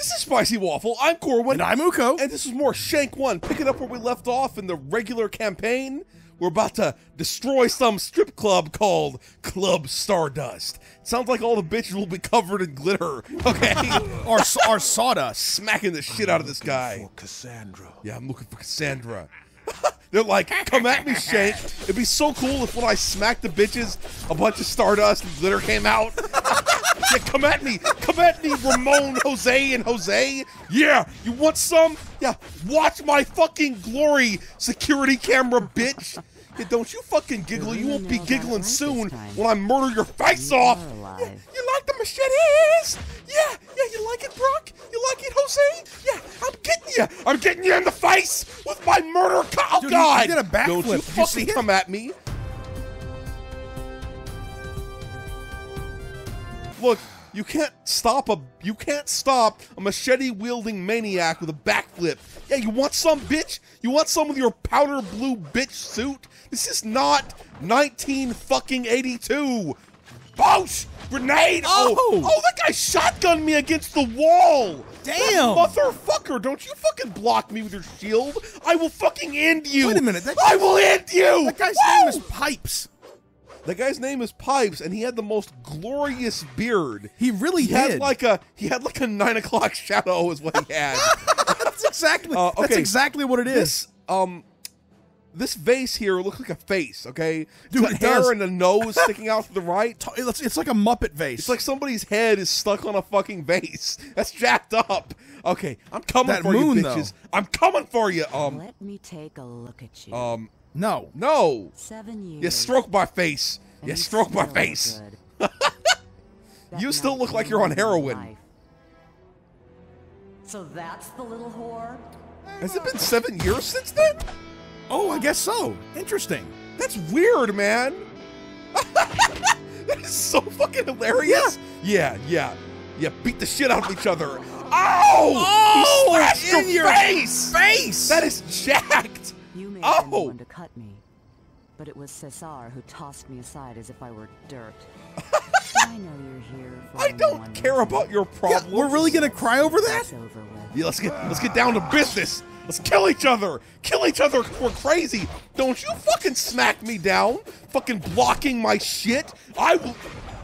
This is Spicy Waffle. I'm Corwin. And I'm Uko. And this is more Shank 1, picking up where we left off in the regular campaign. We're about to destroy some strip club called Club Stardust. Sounds like all the bitches will be covered in glitter. Okay. or, or sawdust. Smacking the shit out of this guy. Cassandra. Yeah, I'm looking for Cassandra. They're like, come at me, Shank. It'd be so cool if when I smacked the bitches, a bunch of stardust and glitter came out. yeah, come at me. Come at me, Ramon, Jose, and Jose. Yeah, you want some? Yeah, watch my fucking glory, security camera, bitch. Yeah, don't you fucking giggle. You won't be giggling soon when I murder your face off. Yeah, you like the machetes? Yeah, yeah, you like it, Brock? You like it, Jose? Yeah, I'm getting you. I'm getting you in the face with my murder. Co- oh, Dude, God. he did a backflip. Don't you you fucking see it? come at me. Look, you can't stop a you can't stop a machete wielding maniac with a backflip. Yeah, you want some bitch? You want some of your powder blue bitch suit? This is not 19 fucking 82. Bosh! Grenade! Oh! Oh! Oh, that guy shotgunned me against the wall! Damn! That motherfucker, don't you fucking block me with your shield. I will fucking end you. Wait a minute, that- I will end you. That guy's Woo! name is Pipes. The guy's name is Pipes, and he had the most glorious beard. He really He had did. like a he had like a nine o'clock shadow is what he had. That's exactly. Uh, That's exactly what it is. this um this vase here looks like a face. Okay, Dude, It's got does. hair and a nose sticking out to the right. It's, it's like a Muppet vase. It's like somebody's head is stuck on a fucking vase. That's jacked up. Okay, I'm coming That for moon, you, though. bitches. I'm coming for you. Um, Let me take a look at you. um, no. no. Seven years. Yeah, stroke my face. and Yeah, you stroke my face. You still look like you you're on heroin. life. So that's the little whore? Has it been seven years since then? Oh, I guess so. Interesting. That's weird, man. that is so fucking hilarious. Yeah, yeah, yeah. yeah Beat the shit out of each other. Oh! Oh, he oh, slashed in your, your face. Face. That is jacked. You may have been the Oh! one to cut me, but it was Cesar who tossed me aside as if I were dirt. I know you're here for I don't care reason. about your Yeah, we're really gonna cry over that? Over. Yeah, let's get let's get down to business. Let's kill each other. Kill each other. We're crazy. Don't you fucking smack me down. Fucking blocking my shit. I will.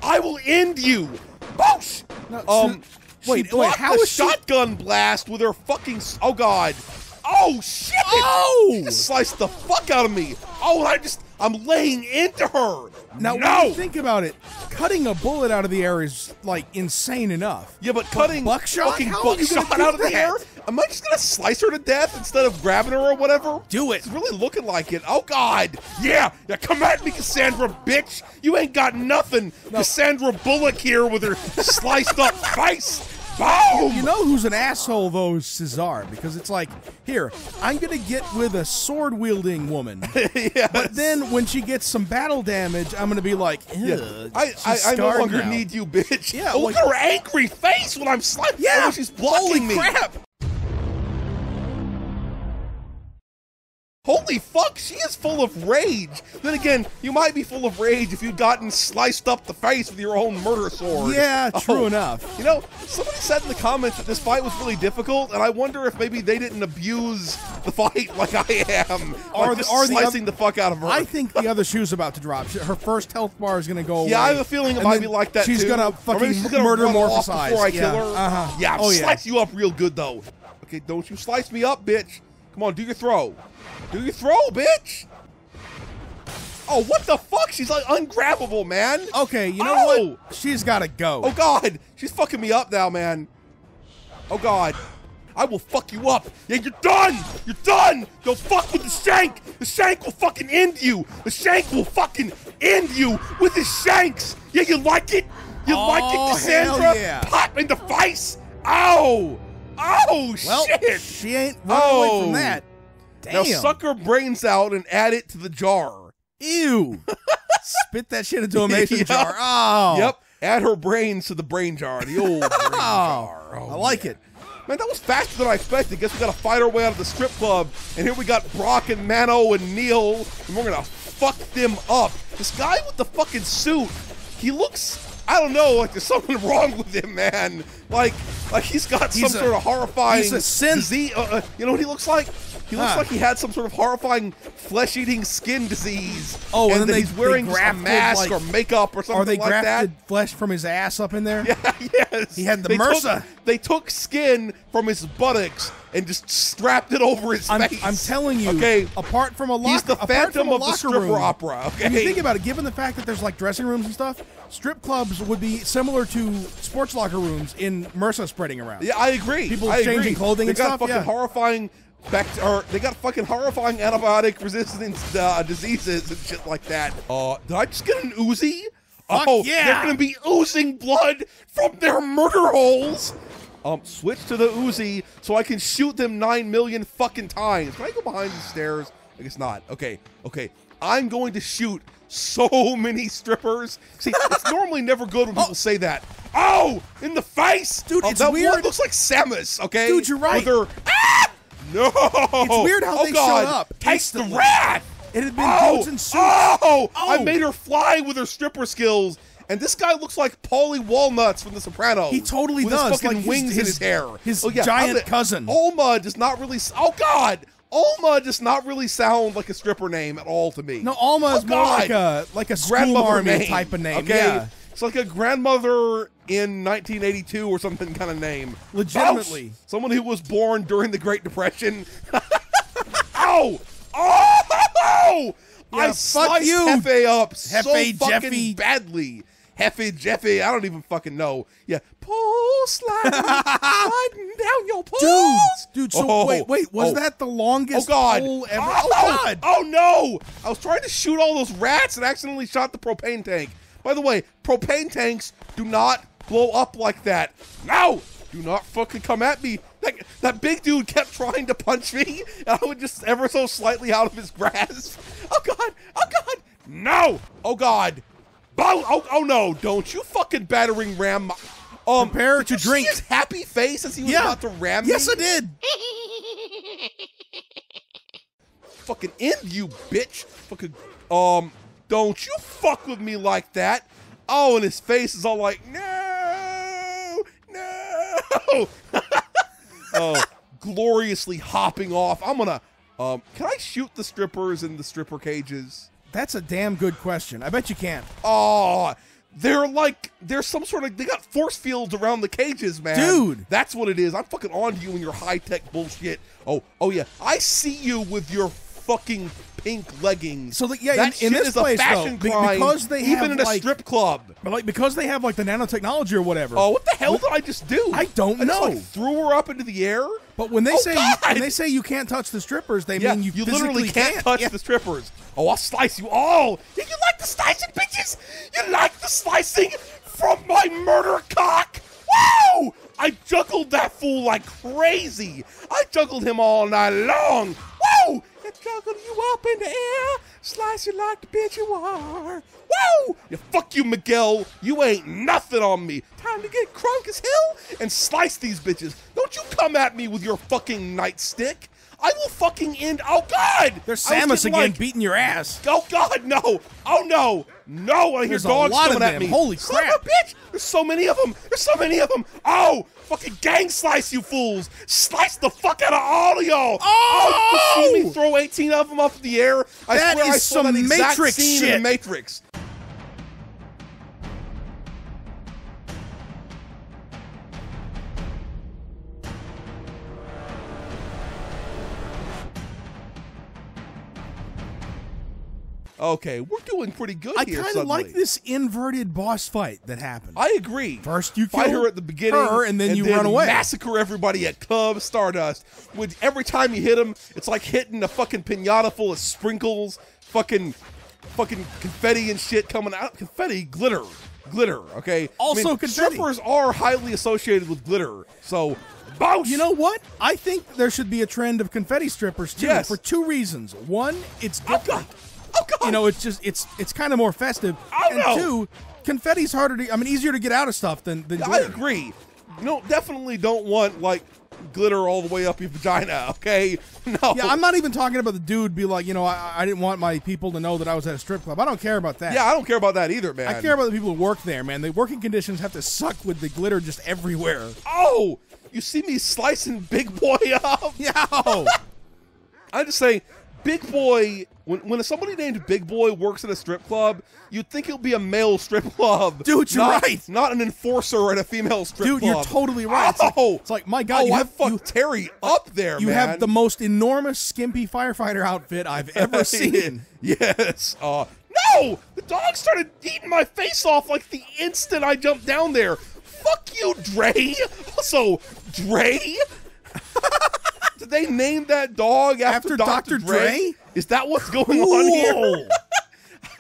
I will end you. Boosh. No, um. wait, wait, how a is she- shotgun blast with her fucking? Oh god. Oh shit. Oh! Sliced the fuck out of me. Oh, I just. I'm laying into her. Now, when you think about it, cutting a bullet out of the air is like insane enough. Yeah, but cutting buckshot? fucking How buckshot out of the air. Am I just gonna slice her to death instead of grabbing her or whatever? Do it. It's really looking like it. Oh God. Yeah. Yeah. Come at me, Cassandra, bitch. You ain't got nothing. Cassandra Bullock here with her sliced up face. Boom. You know who's an asshole though is Cesar because it's like, here, I'm gonna get with a sword wielding woman, Yes. but then when she gets some battle damage, I'm gonna be like, Yeah. I, I, I no longer now." need you, bitch. Yeah, Oh, look like- at her angry face when I'm slicing. Yeah, Oh, she's blocking me. crap! Holy fuck, she is full of rage. Then again, you might be full of rage if you'd gotten sliced up the face with your own murder sword. Yeah, true Oh. enough. You know, somebody said in the comments that this fight was really difficult, and I wonder if maybe they didn't abuse the fight like I am. Or Like the- just or the slicing the fuck out of her. I think the other shoe's about to drop. Her first health bar is gonna go away. yeah, I have a feeling it might be like that She's Or maybe fucking she's gonna murder morphosize before I yeah. kill her. Uh-huh. Yeah, I'll oh yeah. slice you up real good though. Okay, don't you slice me up, bitch. Come on, do your throw. Do your throw, bitch. Oh, what the fuck? She's like ungrabbable, man. Okay, you know Oh! what? She's gotta go. Oh god, she's fucking me up now, man. Oh god. I will fuck you up. Yeah, you're done. You're done. Don't fuck with the shank. The shank will fucking end you. The shank will fucking end you with his shanks. Yeah, you like it? You oh, like it, Oh, Cassandra? yeah. Pop in the face. Ow. Oh well, shit. she ain't running away Oh. from that. Damn. Now suck her brains out and add it to the jar. Ew. Spit that shit into a mason Yep. jar. Oh. Yep. Add her brains to the brain jar, the old brain jar. Oh. oh, I like man. it. Man, that was faster than I expected. Guess we got to fight our way out of the strip club. And here we got Brock and Mano and Neil. And we're going to fuck them up. This guy with the fucking suit, he looks I don't know. Like there's something wrong with him, man. Like like he's got He's some a- sort of horrifying he's a synth. disease. Uh, uh, you know what he looks like? He looks Huh. like he had some sort of horrifying flesh-eating skin disease. Oh, and then they- he's wearing a mask like- or makeup or something Are they like grafted that. flesh from his ass up in there? yes. He had the they MRSA. Took, they took skin from his buttocks and just strapped it over his I'm, face. I'm telling you, Okay. apart from a locker, He's the phantom of the stripper room, opera. Okay. You think about it, given the fact that there's like dressing rooms and stuff, strip clubs would be similar to sports locker rooms in MRSA spreading around. Yeah, I agree. People I exchanging agree. clothing They and got stuff, fucking yeah. horrifying bact- or they got fucking horrifying antibiotic resistance uh, diseases and shit like that. Uh, did I just get an Uzi? Fuck oh, yeah. they're gonna be oozing blood from their murder holes. Um, switch to the Uzi so I can shoot them nine million fucking times. Can I go behind the stairs? I guess not. Okay, okay. I'm going to shoot so many strippers. See, it's normally never good when people say that. Oh, in the face, Dude, Oh, it's that one weird. looks like Samus. Okay, Dude, you're right. With her, ah! No, It's weird how oh, they God. showed up Taste the instantly. It had been oh, goats and suits. Oh, I Oh. made her fly with her stripper skills. And this guy looks like Paulie Walnuts from The Sopranos. He totally with does, His fucking like his- wings in his- his hair. his oh, yeah, giant cousin. Olma does not really. Oh God, Olma does not really sound like a stripper name at all to me. No, Alma is Oh, more God. like a like a school grandmother army type of name. Okay, Yeah. it's like a grandmother in 1982 or something kind of name. Legitimately. Ouch! someone who was born during the Great Depression. Ow! Oh! I Yeah, fuck sliced you, Hefe up so Hefe fucking Jeffy. badly. Hefe Jeffy, I don't even fucking know. Yeah, pull sliding, sliding down your pulse. Dude, dude. So Oh, wait, wait. Was oh. that the Oh longest God! pull ever? Oh, Oh, God! Oh no! I was trying to shoot all those rats and accidentally shot the propane tank. By the way, propane tanks do not blow up like that. No! Do not fucking come at me. That, that big dude kept trying to punch me, and I would just ever so slightly out of his grasp. Oh God! Oh God! No! Oh God! Oh, oh, oh no! Don't you fucking battering ram! my- Um, Prepare to drink. his happy face as he was Yeah. about to ram me. Yes, I did. fucking end you, bitch. Fucking, um, don't you fuck with me like that. Oh, and his face is all like, no, no. oh, gloriously hopping off. I'm gonna, um, can I shoot the strippers in the stripper cages? That's a damn good question. I bet you can. Oh, they're like, there's some sort of, they got force fields around the cages, man. Dude. That's what it is. I'm fucking on to you and your high tech bullshit. Oh, oh yeah. I see you with your fucking pink leggings. So, like, yeah, that in- in this place, though, fashion be- crime, because they even in a like- strip club. But like because they have like the nanotechnology or whatever. Oh, what the hell did I just do? I don't I just, know. like, threw her up into the air. But when they Oh, say God! when they say you can't touch the strippers, they Yeah, mean you, you literally can't, touch Yeah. the strippers. Oh, I'll slice you all. Yeah, you like the slicing, bitches? You like the slicing from my murder cock? Woo! I juggled that fool like crazy. I juggled him all night long. You up in the air, slice you like the bitch you are. Woo! Yeah, fuck you, Miguel. You ain't nothing on me. Time to get crunk as hell and slice these bitches. Don't you come at me with your fucking nightstick. I will fucking end. Oh God! There's Samus again like, beating your ass. Oh God, no! Oh no! No! I hear There's a dogs lot of coming at them. me. Holy Son of crap. a bitch! There's so many of them. There's so many of them. Oh! Fucking gang slice, you fools! Slice the fuck out of all of y'all! Oh! you see me oh! throw 18 of them up in the air? I That swear I is saw some that exact Matrix scene in shit. the Matrix. Okay, we're doing pretty good I here. kind of like this inverted boss fight that happened. I agree. First you fight kill her at the beginning, her, and then you run away. Massacre everybody at Club Stardust. With every time you hit them, it's like hitting a fucking pinata full of sprinkles, fucking, fucking confetti and shit coming out. Confetti, glitter, glitter. Okay. Also I mean, confetti. Strippers are highly associated with glitter, so. You know what? I think there should be a trend of confetti strippers too, Yes. for two reasons. One, it's different. You know, it's just it's it's kind of more festive. Oh, and no. two, confetti's harder to I mean easier to get out of stuff than than I glitter. agree. No, definitely don't want like glitter all the way up your vagina. Okay, no. Yeah, I'm not even talking about the dude be like, you know, I, I didn't want my people to know that I was at a strip club. I don't care about that. Yeah, I don't care about that either, man. I care about the people who work there, man. The working conditions have to suck with the glitter just everywhere. Oh, you see me slicing Big Boy up? Yeah. I'm just saying, Big Boy. When, when somebody named Big Boy works at a strip club, you'd think it'll be a male strip club. Dude, you're not, right. Not an enforcer at a female strip Dude, club. Dude, you're totally right. It's like- Oh, it's like, my God, Oh, you have- you- Terry up there, You man. have the most enormous skimpy firefighter outfit I've ever seen. yes. Uh, no! The dog started eating my face off like the instant I jumped down there. Fuck you, Dre. Also, Dre? Did they name that dog after, After Dr. Dr. Dre? Is that what's going on here?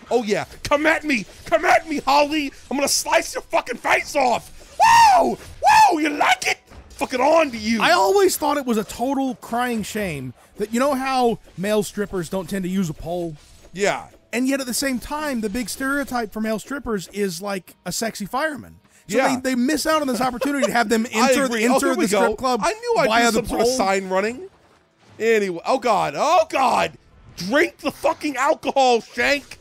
Oh yeah, come at me, come at me, Holly. I'm gonna slice your fucking face off. Whoa, whoa, you like it? Fucking on to you. I always thought it was a total crying shame that you know how male strippers don't tend to use a pole? yeah, And yet at the same time, the big stereotype for male strippers is like a sexy fireman. So Yeah. they, they miss out on this opportunity to have them enter, oh, the, oh, enter we the go. strip club I knew I'd via do some sort of sign running. Anyway, oh god, oh god, drink the fucking alcohol, Shank.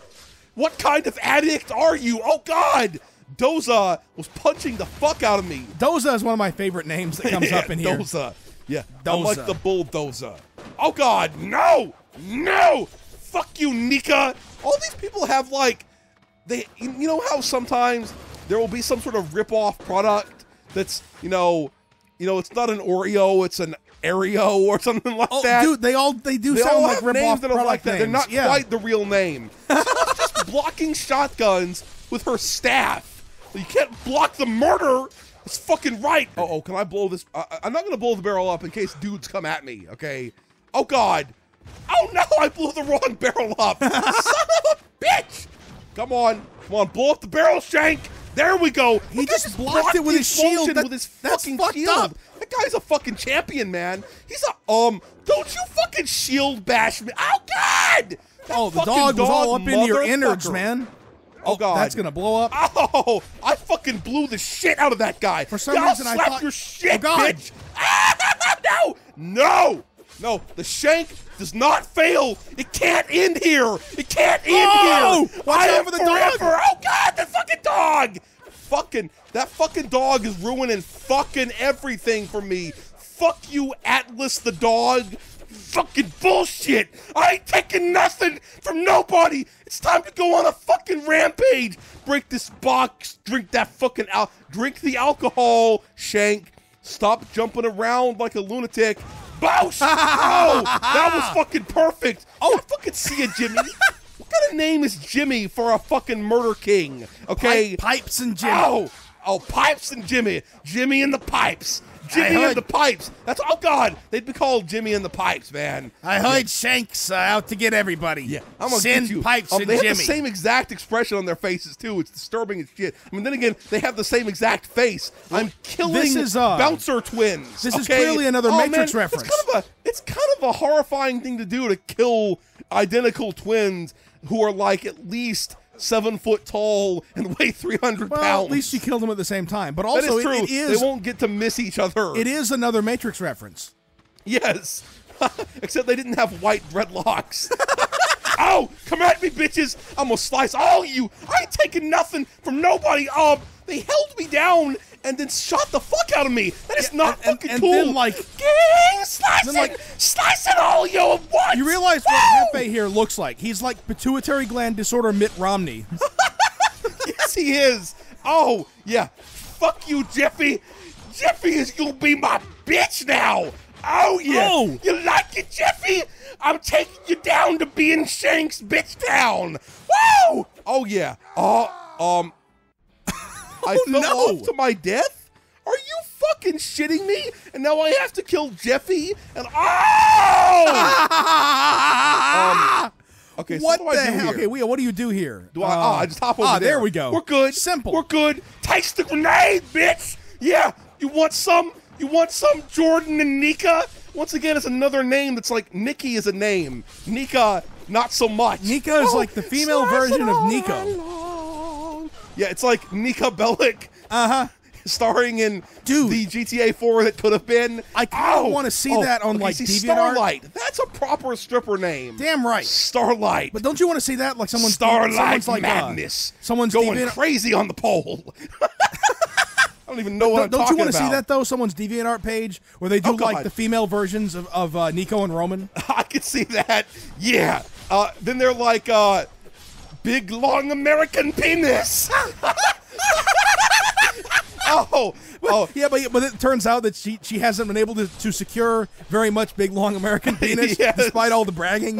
What kind of addict are you? Oh god, Doza was punching the fuck out of me. Doza is one of my favorite names that comes Yeah, up in here. Doza. Yeah, Doza. I'm like the bulldozer. Oh God, no, no! Fuck you, Nika. All these people have like, they, you know how sometimes there will be some sort of rip-off product that's, you know, you know, it's not an Oreo, it's an Aereo or something like Oh, that. dude, they all they do They sound like have rip names off that are like that. They're not yeah. quite the real name. Someone's just blocking shotguns with her staff. You can't block the murder. It's fucking right. Uh oh, can I blow this? Uh, I'm not gonna blow the barrel up in case dudes come at me. Okay. Oh god. Oh no, I blew the wrong barrel up. Son of a bitch. Come on, come on, blow up the barrel, Shank. There we go. He just blocked block it with his shield. That- with his fucking shield. up. That guy's a fucking champion, man. He's a um. Don't you fucking shield bash me? Oh God! That Oh, the fucking dog was all up into your innards, man. Oh God! That's gonna blow up. Oh, I fucking blew the shit out of that guy. For some reason, I thought- your shit, Oh, God. bitch. Ah, no, no, no. The shank does not fail. It can't end here. It can't end Oh! here. Watch I out for the dog. Oh God, the fucking dog. Fucking that fucking dog is ruining fucking everything for me. Fuck you, Atlas the dog. Fucking bullshit. I ain't taking nothing from nobody. It's time to go on a fucking rampage. Break this box. Drink that fucking al. Drink the alcohol, Shank. Stop jumping around like a lunatic. Oh, that was fucking perfect. Oh, I fucking see you, Jimmy. what kind of name is Jimmy for a fucking murder king? Okay. Pipe- pipes and Jimmy. Oh, oh, pipes and Jimmy. Jimmy and the pipes. Jimmy heard- and the pipes. That's oh god, they'd be called Jimmy and the pipes, man. I heard Shanks uh, out to get everybody. Yeah, I'm gonna Send get you. pipes Um, and they Jimmy. have the same exact expression on their faces too. It's disturbing as shit. I mean, then again, they have the same exact face. I'm killing this is, uh, bouncer twins. this is clearly another Oh, Matrix man, reference. It's kind of a it's kind of a horrifying thing to do to kill identical twins who are like at least seven foot tall and weigh three hundred well, pounds. at least you killed them at the same time. But also, is. It, it is they won't get to miss each other. it is another Matrix reference. Yes. Except they didn't have white dreadlocks. oh, come at me, bitches. I'm gonna slice all of you. I ain't taking nothing from nobody. Um, they held me down and then shot the fuck out of me. That is not and- fucking and cool. then, like- gang slicing, then, like- slicing all of you. You realize what Hefe here looks like? He's like pituitary gland disorder Mitt Romney. yes, he is. Oh, yeah. Fuck you, Jeffy. Jeffy is gonna be my bitch now. Oh, yeah. Oh. You like it, Jeffy? I'm taking you down to being Shank's bitch town. Woo! Oh, yeah. Oh, um. I fell no. off to my death? Are you fucking shitting me? And now I have to kill Jeffy? And oh! um, okay, so what what do the hell? Okay, Wheel, what do you do here? Do I? Uh, oh, I just hop over ah, there. there we go. We're good. Simple. We're good. Taste the grenade, bitch. Yeah. You want some? You want some Jordan and Nika? Once again, it's another name that's like Nikki is a name. Nika, not so much. Nika is Oh, like the female version of Niko. Yeah, it's like Nika Bellic. Uh huh. starring in Dude. the GTA 4 that could have been. I kinda Oh, wanna see oh, that on, okay, like, see, DeviantArt. Starlight. That's a proper stripper name. Damn right. Starlight. But don't you want to see that like someone's Starlight someone's like, uh, madness. someone's going deviant- crazy on the pole. I don't even know what Don't, don't you want to see that though? Someone's DeviantArt page where they do Oh, like the female versions of, of uh, Niko and Roman. I can see that. Yeah. Uh, then they're like, uh, big long American penis. oh, oh, Yeah, but but it turns out that she she hasn't been able to, to secure very much big long American penis Yes. despite all the bragging.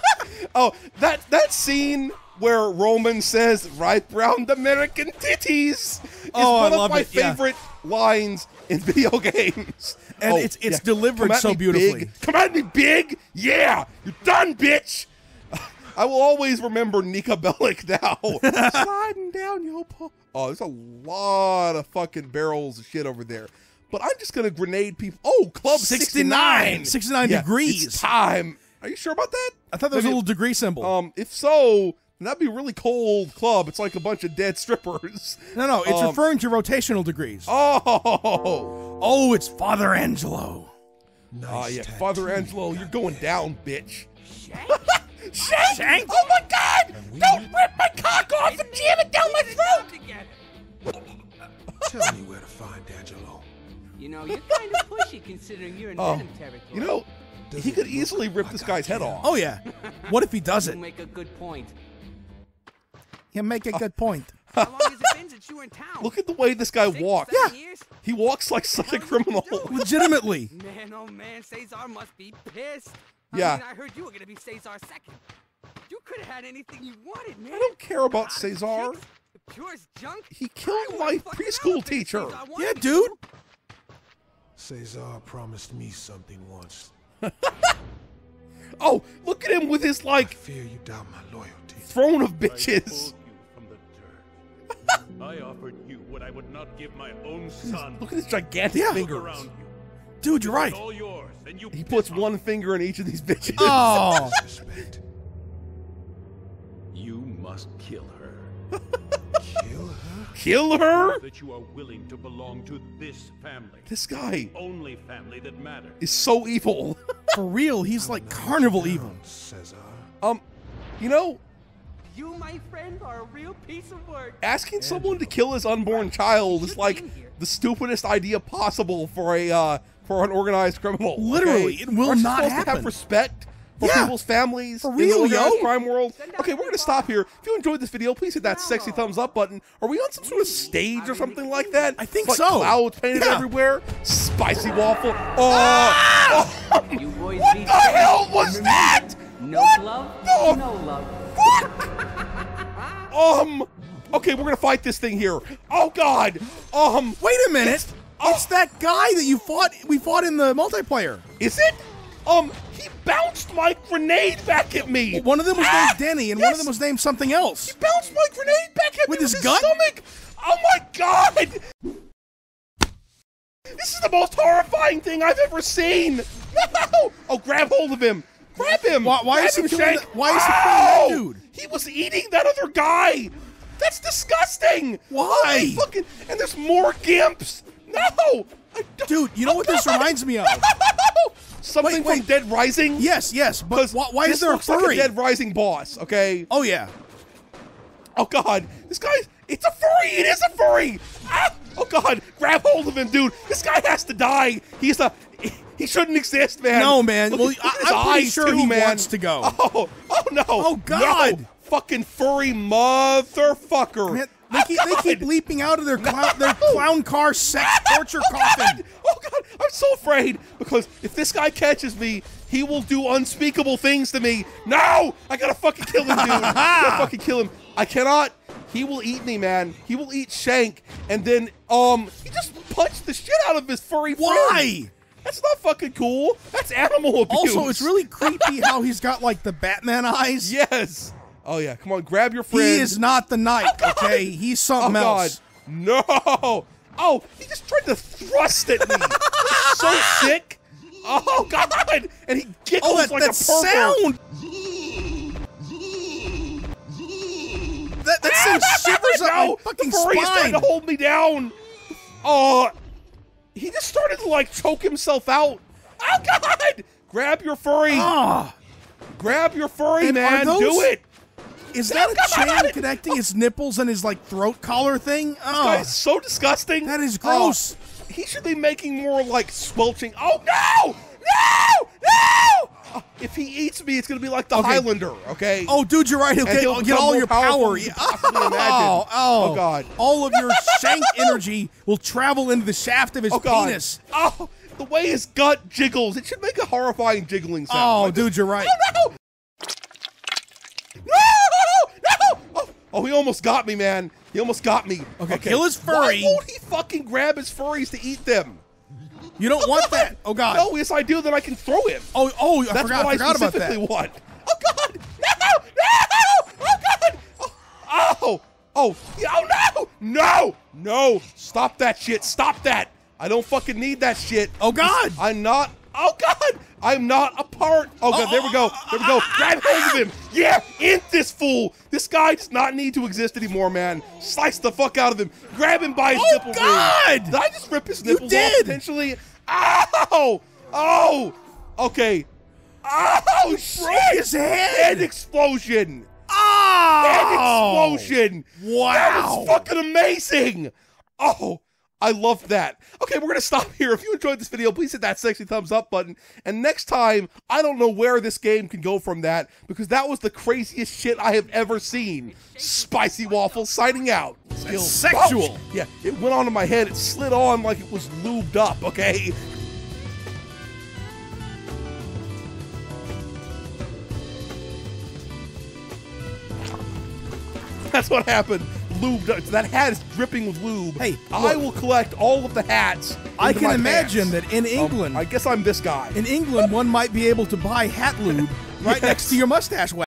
oh, that that scene where Roman says "ripe round American titties" is Oh, I one of my it, yeah. favorite lines in video games. And Oh, it's- it's yeah. delivered so beautifully. Big. Come at me, big. Yeah, you're done, bitch. I will always remember Nika Bellic now. Sliding down your pole. Oh, there's a lot of fucking barrels of shit over there. But I'm just gonna grenade people. Oh, Club 69. 69. 69 Yeah, degrees. It's time. Are you sure about that? I thought there was a little degree symbol. Um, if so, then that'd be a really cold club. It's like a bunch of dead strippers. no, no, it's um, referring to rotational degrees. Oh, Oh, it's Father Angelo. oh yeah, Father Angelo, you're going down, bitch. Shank! Oh my God! Don't rip my cock off and jam it down my throat! Tell me where to find Angelo. You know, you're kind of pushy considering you're in Oh, Venom territory. you know, he could easily rip this guy's head off. Oh yeah. What if he doesn't? you it? make a good point. You make a good point. How long has it been since you were in town? Look at the way this guy Six, walks. seven years? He walks like such a What the hell you criminal. Legitimately. Man, oh man, Cesar must be pissed. Yeah. I mean, I heard you were gonna be Cesar second. You could have had anything you wanted, man. I don't care about Lots of Cesar. chicks, the purest junk. He killed I my preschool teacher. Yeah, dude. too. Cesar promised me something once. Oh, look at him with his I like fear you doubt my loyalty. throne of bitches. pulled you from the dirt. I offered you what I would not give my own son. Look at his gigantic Yeah. Look fingers. Around you. Dude, you're right. All yours, and you He puts one it. finger in each of these bitches. Oh. Respect. You must kill her. Kill her? Kill her? That you are willing to belong to this family. This guy Only family that matters. is so evil. For real, he's like carnival evil. Cesar. Um, you know, You, my friend, are a real piece of work. asking someone to kill his unborn child is like be in here. the stupidest idea possible for a uh, for an organized criminal. okay? Literally, it will Aren't you not supposed to happen. have respect for Yeah. people's families For in the real, yo. crime world. Okay, we're gonna stop here. If you enjoyed this video, please hit that sexy thumbs up button. Are we on some sort of stage or something like that? I think Like so. Clouds painted Yeah. everywhere. Spicy waffle. Oh, oh, what the hell was that? No What love, the no love. Um. Okay, we're gonna fight this thing here. Oh God. Um. Wait a minute. It's that guy that you fought. We fought in the multiplayer. Is it? Um. He bounced my grenade back at me. One of them was Ah! named Denny, and one of them was named something else. He bounced my grenade back at With me his with gut? stomach. Oh my God. This is the most horrifying thing I've ever seen. No! Oh, grab hold of him. Grab him. Why- why Grab is he killing that- why is he killing that dude? He was eating that other guy. That's disgusting. Why? Fucking, and there's more gimps. No. I don't- Dude, you know Oh, what this reminds me of? Something Wait, wait. from Dead Rising. Yes, yes, but Because why, why is there a looks like furry? Dead Rising boss. Okay. oh yeah. Oh God, this guy, it's a furry! It is a furry! Ah! Oh God, grab hold of him, dude! This guy has to die! He's a, he shouldn't exist, man! No, man. Look, Well, look I, I'm pretty sure too, he man. wants to go. Oh, oh no! Oh, God. No. Fucking furry motherfucker! Man, they keep, they keep leaping out of their clown, their clown car sex torture Oh God! coffin. Oh God! I'm so afraid because if this guy catches me, he will do unspeakable things to me. No! I gotta fucking kill him, dude! I gotta fucking kill him. I cannot. He will eat me, man. He will eat Shank, and then um, he just punched the shit out of his furry friend. Why? That's not fucking cool. That's animal abuse. Also, it's really creepy how he's got like the Batman eyes. yes. Oh yeah, come on, grab your friend. He is not the knight, God. okay? He's something Oh something God, no! Oh, he just tried to thrust at me. So sick. Oh God! And he giggles Oh, that, like that a pervert. sound! That, that sends shivers up no, my fucking the furry is trying to hold me down. Oh, he just started to like choke himself out. Oh God! Grab your furry. Ah, Grab your furry, And man. those- Do it. Is that Oh, a chain connecting his nipples and his like throat collar thing? Oh, Guys, so disgusting. that is Oh, gross. he should be making more like squelching. Oh no! No! No! Uh, if he eats me, it's gonna be like the Okay. Highlander. Okay. Oh, dude, you're right. He'll get, he'll get all your power. you could possibly imagine. Oh, oh, Oh, God. All of your shank energy will travel into the shaft of his Oh god. penis. Oh, the way his gut jiggles. It should make a horrifying jiggling sound. Oh, Like this. dude, you're right. Oh, no! No! No! Oh, oh, he almost got me, man. He almost got me. Okay, kill his furry. Why won't he fucking grab his furries to eat them? You don't want that. Oh God. No, yes, I do. Then I can throw him. Oh, oh, I That's forgot, what I forgot about specifically want. Oh God! No! No! Oh God! Oh! Oh! Oh! Oh no! No! No! Stop that shit! Stop that! I don't fucking need that shit. Oh, God! I'm not. Oh God! I'm not a part. Oh God! There we go. There we go. Grab hold of him. Yeah! In this fool. This guy does not need to exist anymore, man. Slice the fuck out of him. Grab him by his Oh, nipple. God! Did I just rip his You nipples off did! potentially? Ow! Oh! Okay. Oh shit! his head! Head explosion! Oh! Head explosion! Wow. That was fucking amazing! Oh, I love that. Okay, we're gonna stop here. If you enjoyed this video, please hit that sexy thumbs up button. And next time, I don't know where this game can go from that because that was the craziest shit I have ever seen. Spicy Waffle signing out. Still sexual. Yeah, it went onto my head. It slid on like it was lubed up. Okay. That's what happened. Lubed. up. That hat is dripping with lube. Hey, I look. will collect all of the hats. I can imagine pants. that in Um, England, I guess I'm this guy. in England, one might be able to buy hat lube right Yes. next to your mustache wax.